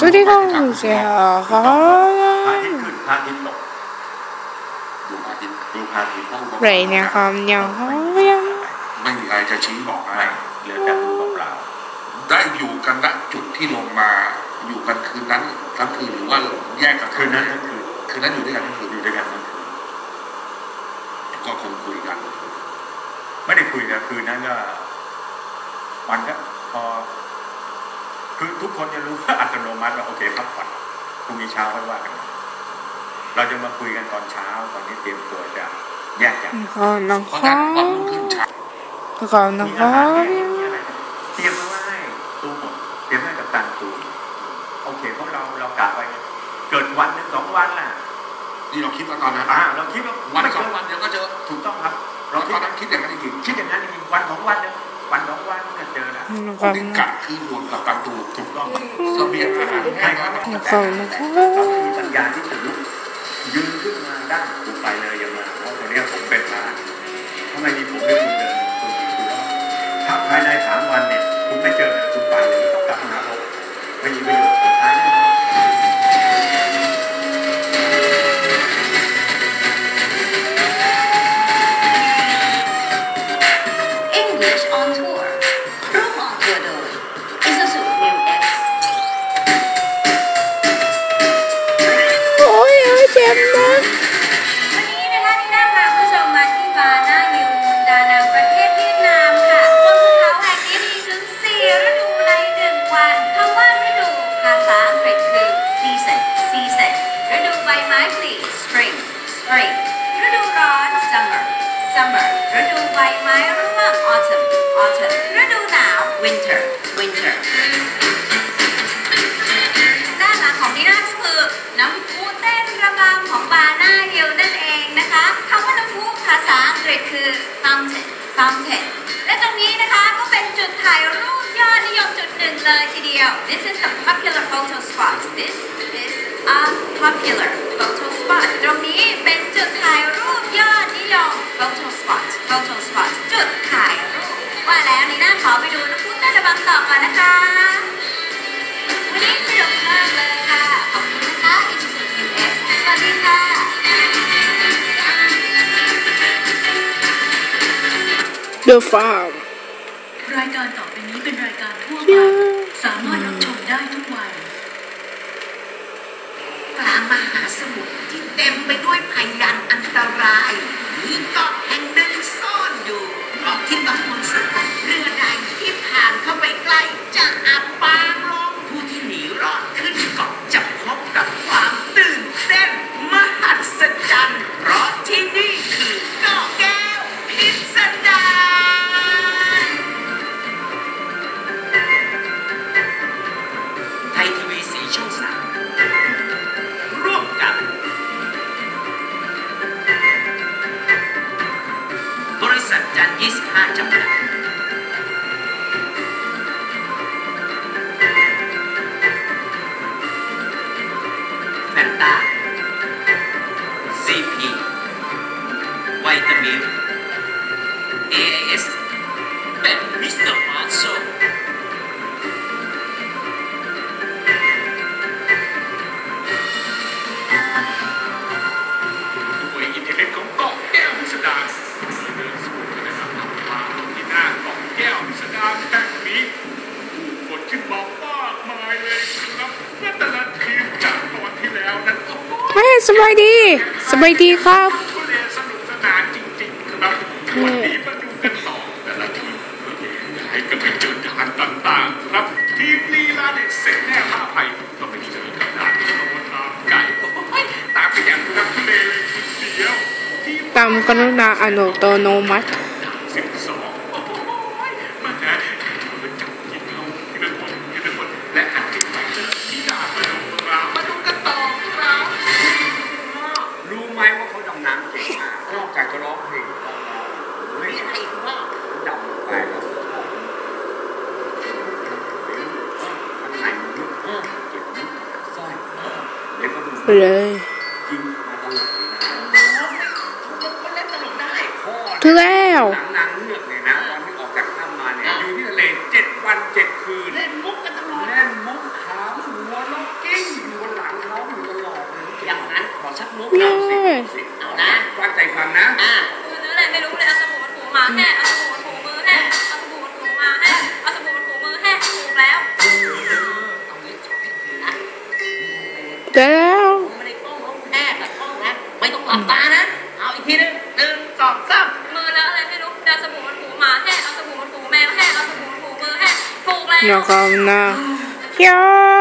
สวัสดีครับเสียครัพระอาทิตย์ขึ้นพระอาทิตย์ตกดูอาทิตย์ดูพระอาทิตย์ถ้าอุปกไรเนี่ยครับเนี่ยครับยังไม่มีใครจะชี้บอกให้เหลือแต่ดูเปล่าได้อยู่กันณจุดที่ลงมาอยู่กันคืนนั้นทั้งคืนหรือว่าแยกกันคืนนั้นคือคืนนั้นอยู่ด้วยกันทั้งคืนอยู่ด้วยกันทั้งคืนก็คงคุยกัน ไม่ได้คุยกันคืนนั้นก็วันก็ คือทุกคนจะรู้ว่าอัตโนมัติว่าโอเคพักผ่อนพรุ่งนี้เช้าค่อยว่ากัน เราจะมาคุยกันตอนเช้า ตอนนี้เตรียมตัวจะแยกกันขอบน้องเพคราะรังั้นวันบรุ่งขึ้นเช้าขอบน้องมีคอารัหารบแห้งมีอะไรเตรียมมาไว้ให้ตูหมดเตรียมให้กับตันตูโอเคเพราะเราเรากะไปเกิดวันหนึ่งสองวันน่ะนี่เราคิดว่าตอนนั้นอ่าเราคิดว่าวันไม่สอเกิงนวันเดียวก็เจอถูกต้องครับ เราเราตคิอดนนั้นคิดอย่างนั้นจริงคิดอย่างนั้นจริงๆวันสองวันเนี่ยวันสองวันก็เจอแล้วๆคนที่กะคือรวม ถูกถูกต้องเสบียงอาหารแห้งครับขอบน้องครัเราบไม่มีปัญญาที่ถึงยืนขึ้นมาได้กูไปเลยอย่ามาเพราะตัวนี้ผมเป็นมาถ้าไมมีผมเรื่องเดินคุณดีคุณรอดถ้าภายในสามวันเนี่ย เจ็บนะวันนี้นะคะที่ได้พาคุณผู้ชมมาที่บาร์นาฮิลมุนดานังประเทศเวียดนามค่ะบนภูเขาแห่งนี้มีถึงสี่ฤดูในหนึ่งวันคำว่าฤดูภาษาอังกฤษคือ season season ฤดูใบไม้ผลิ spring spring ฤดูร้อน summer summer ฤดูใบไม้ร่วง autumn autumn ฤดูหนาว winter winter กฤษคือ fountain fountain และตรงนี้นะคะก็เป็นจุดถ่ายรูปยอดนิยมจุดหนึ่งเลยทีเดียว This is a popular photo spot This is a popular photo spot ตรงนี้เป็นจุดถ่ายรูปยอดนิยม photo spot photo spot จุดถ่ายรูป ว่าแล้วนี่น่าขอไปดูน้ำพุเต้นระบำต่อก่อนนะคะวันนี้ เดอะฟาร์มรายการต่อไปนี้เป็นรายการทั่วเย้ไปสามารถรับชมได้ทุกวัยกลางมหาสมุทรที่เต็มไปด้วยพยานอันตรายมีเกาะแห่งหนึ่งซ่อนอยู่เกาะที่บาง ไวตามิล AIS และมิสเตอร์มาร์โซด้วยอินเทอร์เน็ตของเกาะแก้วพิสดารที่เดินสู่ระดับนำทางที่หน้าเกาะแก้วพิสดารแห่งนี้ผู้คนขึ้นมามากมายเลยครับและแต่ละทีมจากตอนที่แล้วนั้นโอ้โห เฮ้ยสบายดี สบายดีครับ ทุเรียนสนุกสนานจริงๆครับ วันนี้มาดูกันต่อแต่ละทีมให้กันไปเจอด่านต่างๆ ครับทีมลีลาเด็ดเสร็จแน่ผ้าภัยก็ไปเจอกับด่านที่โนทางไก่ตามไปอย่างทุลักทุเลเลยทีเดียวตามกรุณาอนุโตโนมัติ ด้พ่อถึงแล้ว หนังนางเงือกเนี่ยนะตอนที่ออกจากถ้ำมาเนี่ยอยู่ที่ทะเลเจ็ดวันเจ็ดคืน เล่นมุกกัน นะครับนะยา